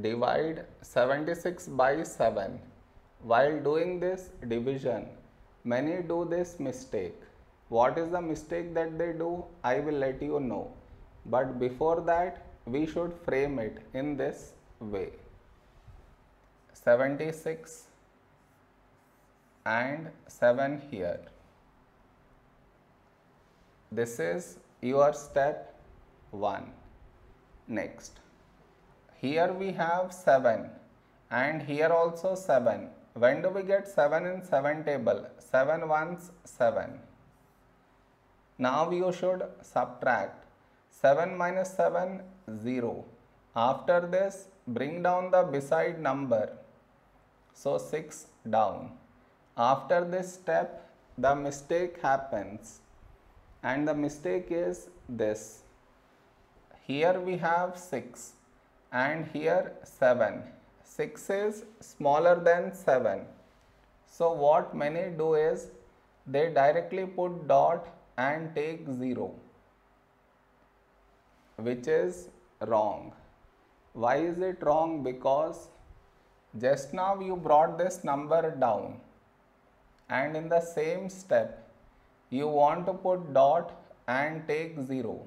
divide 76 by 7. While doing this division, many do this mistake. What is the mistake that they do? I will let you know. But before that, we should frame it in this way 76 and 7 here. This is your step 1. Next, here we have 7 and here also 7. When do we get 7 in 7 table? 7 ones 7. Now you should subtract 7 minus 7 0. After this bring down the beside number. So 6 down. After this step the mistake happens and the mistake is this. Here we have 6 and here 7. 6 is smaller than 7. So what many do is they directly put dot and take 0 which is wrong. Why is it wrong? Because just now you brought this number down and in the same step you want to put dot and take 0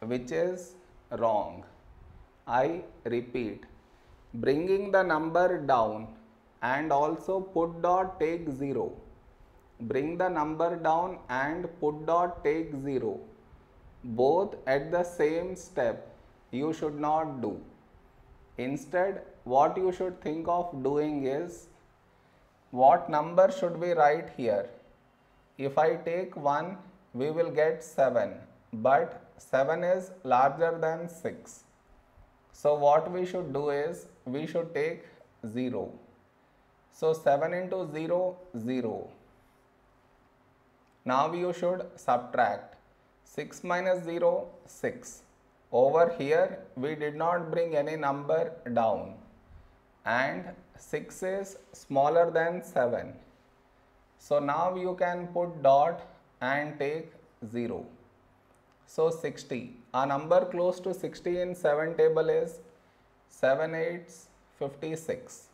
which is wrong. I repeat bringing the number down and also put dot take 0 bring the number down and put dot take 0 both at the same step you should not do. Instead, what you should think of doing is what number should we write here? If I take 1, we will get 7, but 7 is larger than 6. So, what we should do is we should take 0. So, 7 into 0, 0. Now, you should subtract 6 minus 0, 6. Over here, we did not bring any number down and 6 is smaller than 7. So now you can put dot and take 0. So 60. A number close to 60 in 7 table is 7 8s 56.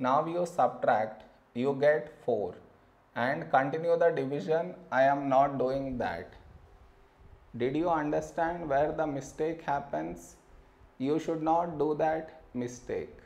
Now you subtract, you get 4 and continue the division. I am not doing that. Did you understand where the mistake happens? You should not do that mistake.